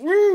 Woo!